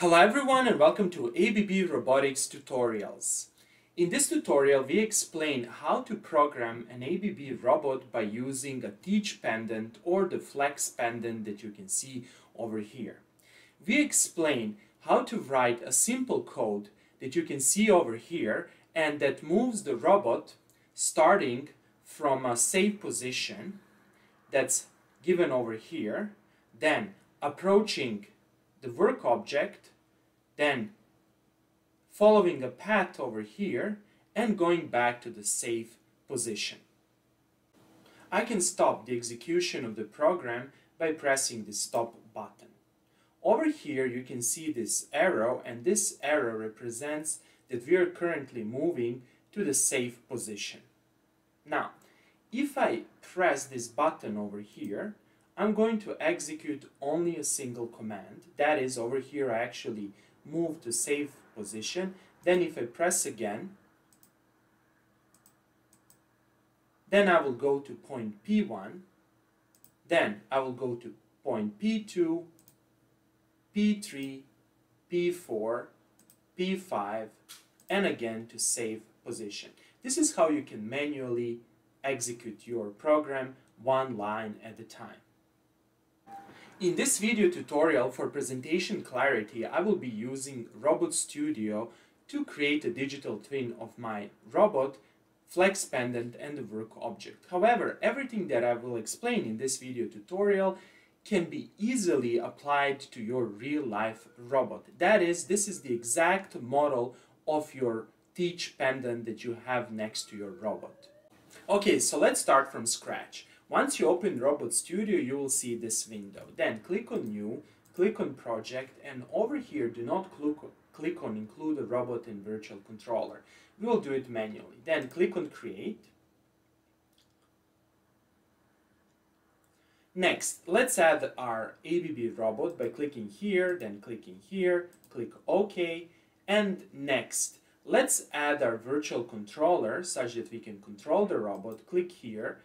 Hello everyone and welcome to ABB Robotics Tutorials. In this tutorial we explain how to program an ABB robot by using a teach pendant or the FlexPendant that you can see over here. We explain how to write a simple code that you can see over here and that moves the robot starting from a safe position that's given over here, then approaching the work object, then following a path over here and going back to the safe position. I can stop the execution of the program by pressing the stop button. Over here you can see this arrow and this arrow represents that we are currently moving to the safe position. Now, if I press this button over here, I'm going to execute only a single command. That is, over here I actually move to safe position. Then if I press again, then I will go to point P1, then I will go to point P2, P3, P4, P5, and again to save position. This is how you can manually execute your program one line at a time. In this video tutorial for presentation clarity, I will be using RobotStudio to create a digital twin of my robot, FlexPendant and the work object. However, everything that I will explain in this video tutorial can be easily applied to your real-life robot. That is, this is the exact model of your teach pendant that you have next to your robot. Okay, so let's start from scratch. Once you open RobotStudio, you will see this window. Then click on New, click on Project, and over here, do not click on Include a Robot in Virtual Controller. We will do it manually. Then click on Create. Next, let's add our ABB robot by clicking here, then clicking here, click OK, and next. Let's add our virtual controller such that we can control the robot. Click here,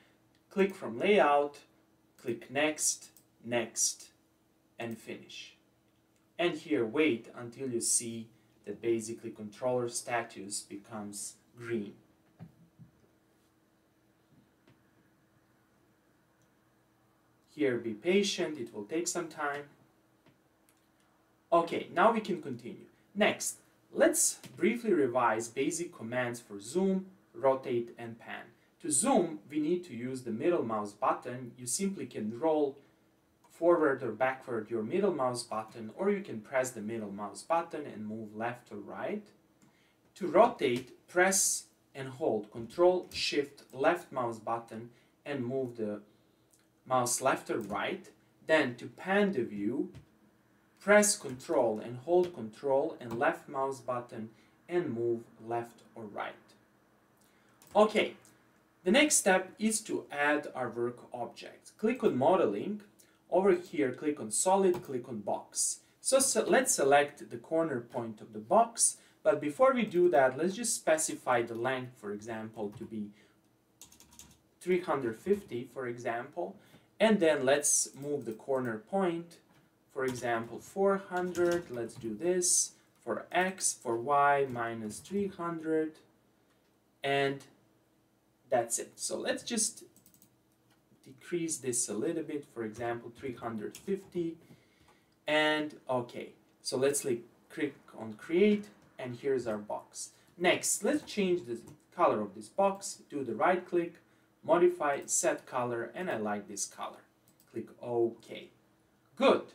click from layout, click next, next, and finish. And here wait until you see that basically controller status becomes green. Here be patient, it will take some time. Okay, now we can continue. Next, let's briefly revise basic commands for zoom, rotate, and pan. To zoom, we need to use the middle mouse button. You simply can roll forward or backward your middle mouse button, or you can press the middle mouse button and move left or right. To rotate, press and hold Control Shift left mouse button and move the mouse left or right. Then to pan the view, press Control and hold Control and left mouse button and move left or right. Okay, the next step is to add our work object. Click on modeling. Over here, click on solid, click on box. So, so let's select the corner point of the box. But before we do that, let's just specify the length, for example, to be 350, for example. And then let's move the corner point, for example, 400. Let's do this for x, for y, minus 300. And that's it. So let's just decrease this a little bit, for example, 350. And okay, so let's click on create and here's our box. Next, let's change the color of this box. Do the right click, modify, set color, and I like this color. Click OK. Good.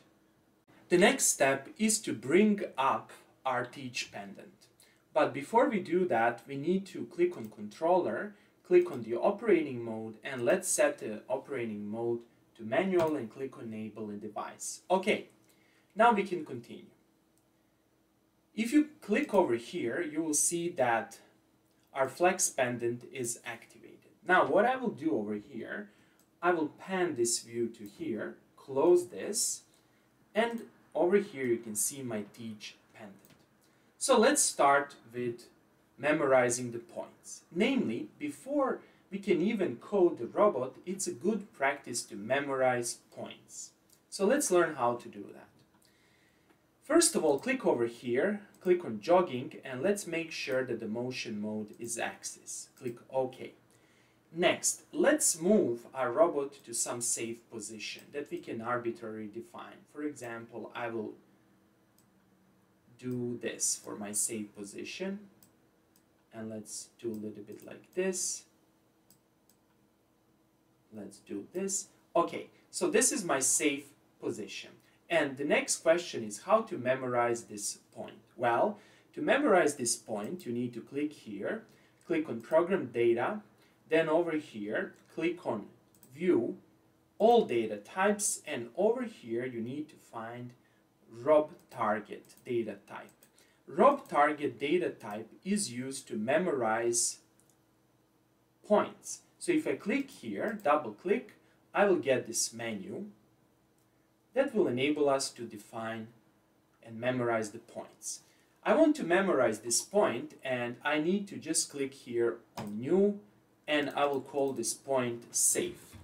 The next step is to bring up our teach pendant. But before we do that, we need to click on controller click on the operating mode and let's set the operating mode to manual and click on enable a device. Okay, now we can continue. If you click over here, you will see that our FlexPendant is activated. Now what I will do over here, I will pan this view to here, close this, and over here you can see my teach pendant. So let's start with memorizing the points. Namely, before we can even code the robot, it's a good practice to memorize points. So let's learn how to do that. First of all, click over here, click on jogging, and let's make sure that the motion mode is axis. Click OK. Next, let's move our robot to some safe position that we can arbitrarily define. For example, I will do this for my safe position. And let's do a little bit like this. Let's do this. Okay, so this is my safe position. And the next question is how to memorize this point. Well, to memorize this point, you need to click here, click on Program Data, then over here, click on View, All Data Types, and over here you need to find ROB Target data type. ROB Target data type is used to memorize points. So if I click here, double click, I will get this menu that will enable us to define and memorize the points. I want to memorize this point and I need to just click here on new and I will call this point safe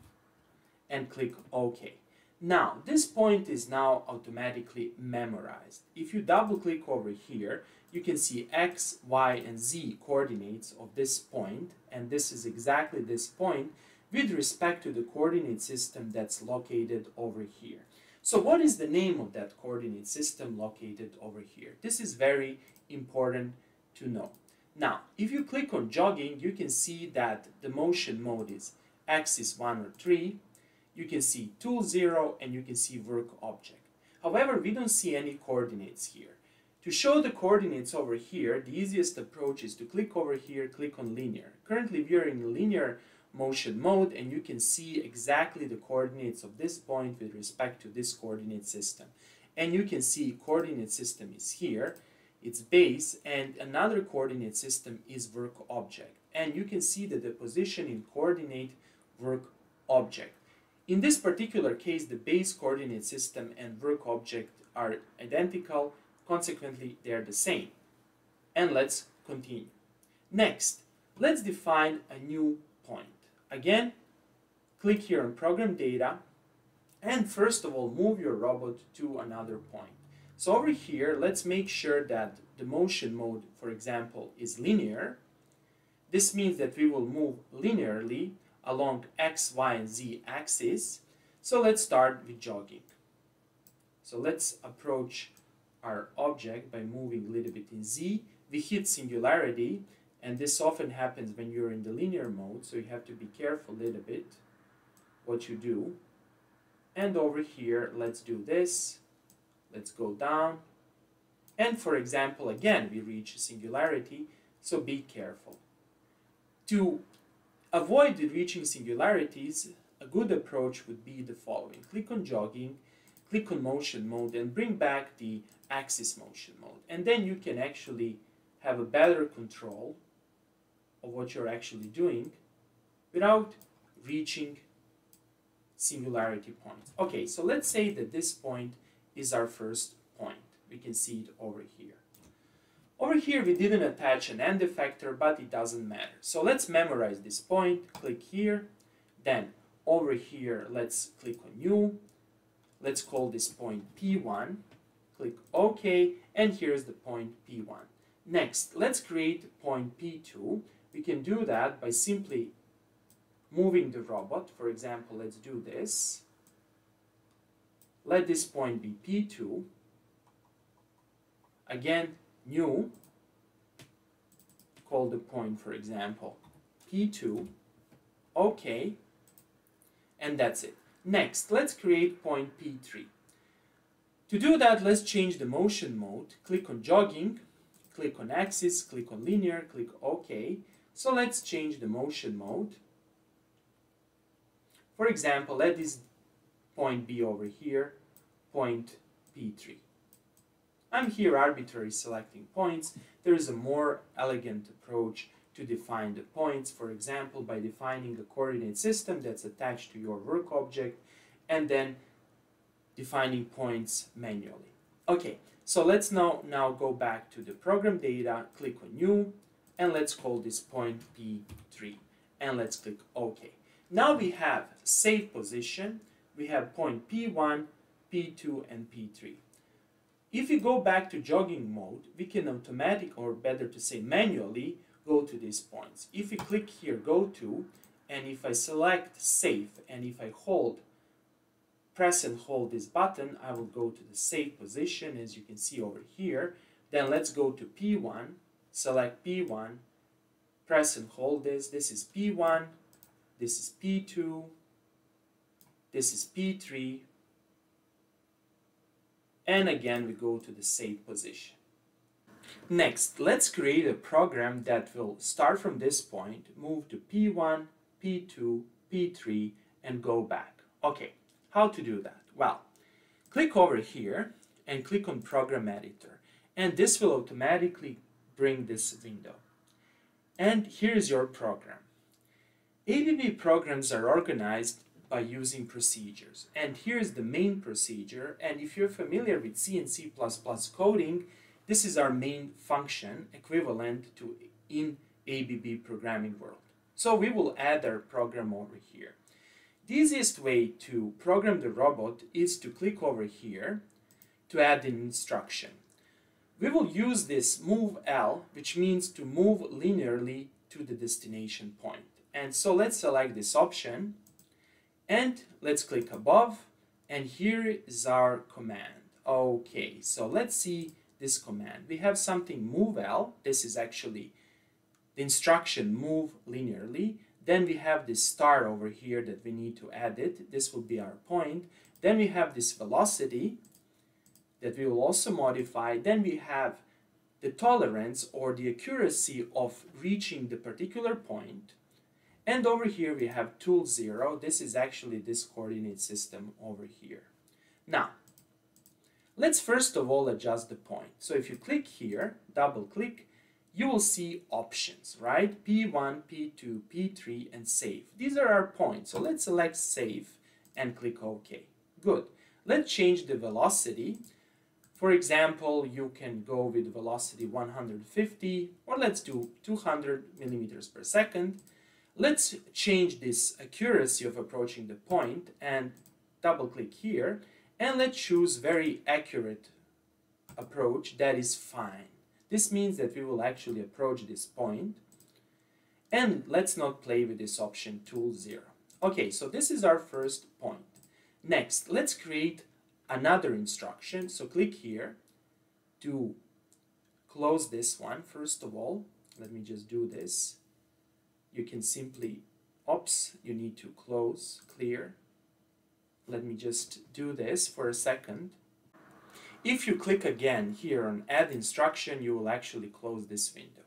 and click OK. Now, this point is now automatically memorized. If you double click over here, you can see X, Y, and Z coordinates of this point, and this is exactly this point with respect to the coordinate system that's located over here. So what is the name of that coordinate system located over here? This is very important to know. Now, if you click on jogging, you can see that the motion mode is axis 1 or 3. You can see tool 0 and you can see work object. However, we don't see any coordinates here. To show the coordinates over here, the easiest approach is to click over here, click on linear. Currently, we are in linear motion mode and you can see exactly the coordinates of this point with respect to this coordinate system. And you can see coordinate system is here its base, and another coordinate system is work object. And you can see that the position in coordinate work object. In this particular case, the base coordinate system and work object are identical, consequently they are the same. And let's continue. Next, let's define a new point. Again, click here on program data, and first of all, move your robot to another point. So over here, let's make sure that the motion mode, for example, is linear. This means that we will move linearly along x, y, and z axis. So let's start with jogging. So let's approach our object by moving a little bit in z. We hit singularity, and this often happens when you're in the linear mode, so you have to be careful a little bit what you do. And over here, let's do this. Let's go down. And for example, again, we reach singularity, so be careful. To avoid reaching singularities, a good approach would be the following. Click on jogging, click on motion mode, and bring back the axis motion mode. And then you can actually have a better control of what you're actually doing without reaching singularity points. Okay, so let's say that this point is our first point. We can see it over here. Over here we didn't attach an end effector, but it doesn't matter. So let's memorize this point. Click here. Then over here, let's click on new. Let's call this point P1. Click OK, and here's the point P1. Next, let's create point P2. We can do that by simply moving the robot. For example, let's do this. Let this point be P2. Again, new, call the point, for example, P2. OK. And that's it. Next, let's create point P3. To do that, let's change the motion mode. Click on jogging, click on axis, click on linear, click OK. So let's change the motion mode. For example, let this point B over here, point P3. I'm here arbitrarily selecting points. There is a more elegant approach to define the points, for example, by defining a coordinate system that's attached to your work object, and then defining points manually. Okay, so let's now, now go back to the program data, click on New, and let's call this point P3, and let's click OK. Now we have safe position, we have point P1, P2, and P3. If we go back to jogging mode, we can automatic, or better to say manually, go to these points. If we click here, go to, and if I select save, and if I hold, press and hold this button, I will go to the save position, as you can see over here. Then let's go to P1, select P1, press and hold this. This is P1, this is P2, this is P3, and again we go to the save position. Next, let's create a program that will start from this point, move to P1, P2, P3, and go back. Okay, how to do that? Well, click over here and click on Program Editor, and this will automatically bring this window. And here's your program. ABB programs are organized by using procedures. And here's the main procedure. And if you're familiar with C and C++ coding, this is our main function equivalent to in ABB programming world. So we will add our program over here. The easiest way to program the robot is to click over here to add an instruction. We will use this move L, which means to move linearly to the destination point. And so let's select this option and let's click above and here is our command. Okay, so let's see this command. We have something MoveL. This is actually the instruction move linearly. Then we have this star over here that we need to edit. This will be our point. Then we have this velocity that we will also modify. Then we have the tolerance or the accuracy of reaching the particular point. And over here we have tool 0. This is actually this coordinate system over here. Now, let's first of all adjust the point. So if you click here, double click, you will see options, right? P1, P2, P3, and save. These are our points. So let's select save and click OK. Good. Let's change the velocity. For example, you can go with velocity 150, or let's do 200 millimeters per second. Let's change this accuracy of approaching the point and double click here and let's choose very accurate approach that is fine. This means that we will actually approach this point. and let's not play with this option tool 0. Okay, so this is our first point. Next, let's create another instruction. So click here to close this one first of all. Let me just do this you can simply, oops, you need to close, clear. Let me just do this for a second. If you click again here on add instruction, you will actually close this window.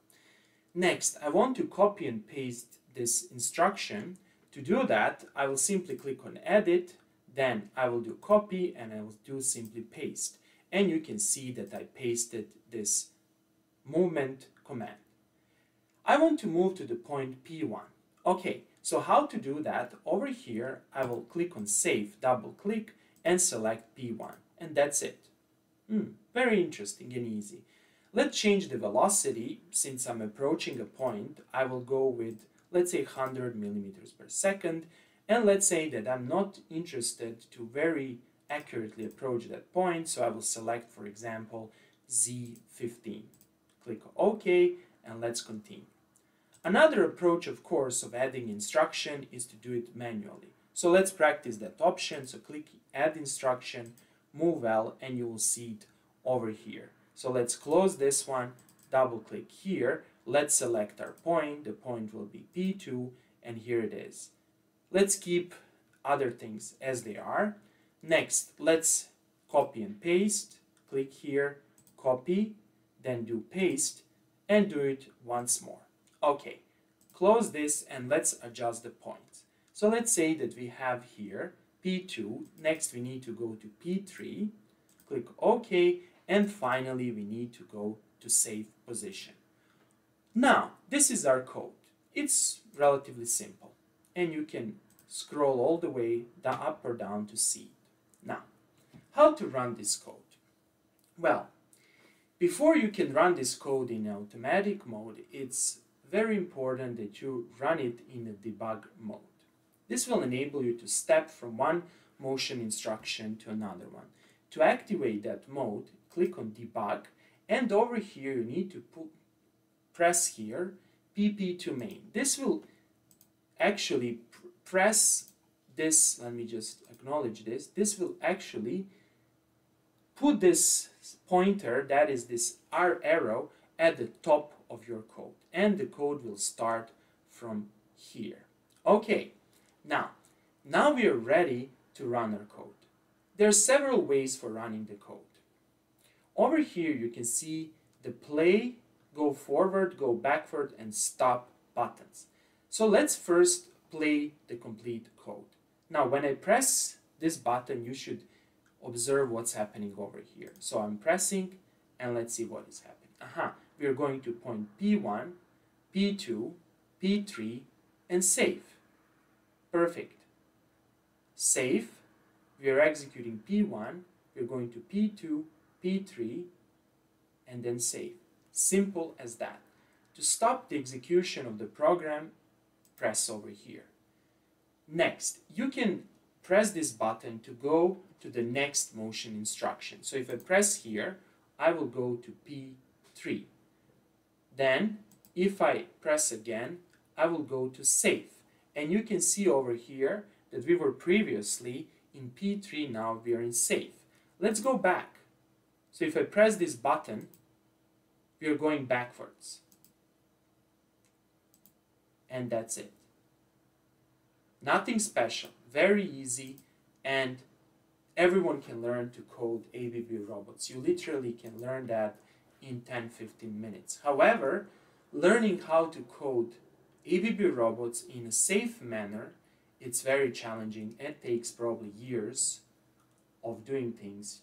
Next, I want to copy and paste this instruction. To do that, I will simply click on edit, then I will do copy and I will do simply paste. And you can see that I pasted this movement command. I want to move to the point P1. Okay, so how to do that? Over here, I will click on Save, double click, and select P1. And that's it. Hmm, very interesting and easy. Let's change the velocity. Since I'm approaching a point, I will go with, let's say, 100 millimeters per second. And let's say that I'm not interested to very accurately approach that point, so I will select, for example, Z15. Click OK, and let's continue. Another approach, of course, of adding instruction is to do it manually. So let's practice that option. So click Add Instruction, MoveL, and you will see it over here. So let's close this one, double click here. Let's select our point. The point will be P2, and here it is. Let's keep other things as they are. Next, let's copy and paste. Click here, copy, then do paste, and do it once more. Okay, close this and let's adjust the points. So let's say that we have here P2, next we need to go to P3, click OK, and finally we need to go to save position. Now, this is our code. It's relatively simple, and you can scroll all the way down, up or down to see it. Now, how to run this code? Well, before you can run this code in automatic mode, it's very important that you run it in a debug mode. This will enable you to step from one motion instruction to another one. To activate that mode, click on debug and over here you need to put, press here pp to main. This will actually pr press this, let me just acknowledge this, this will actually put this pointer, that is this R arrow, at the top of your code. And the code will start from here. Okay, now, now we are ready to run our code. There are several ways for running the code. Over here you can see the play, go forward, go backward, and stop buttons. So let's first play the complete code. Now when I press this button, you should observe what's happening over here. So I'm pressing and let's see what is happening. Aha, we are going to point P1, P2, P3 and save. Perfect. Save, we are executing P1, we're going to P2, P3 and then save. Simple as that. To stop the execution of the program, press over here. Next, you can press this button to go to the next motion instruction. So if I press here, I will go to P3. Then, if I press again, I will go to save. And you can see over here that we were previously in P3, now we are in save. Let's go back. So if I press this button, we are going backwards. And that's it. Nothing special, very easy, and everyone can learn to code ABB robots. You literally can learn that in 10-15 minutes. However, learning how to code ABB robots in a safe manner, it's very challenging and takes probably years of doing things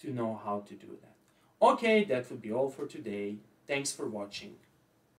to know how to do that. Okay, that would be all for today. Thanks for watching.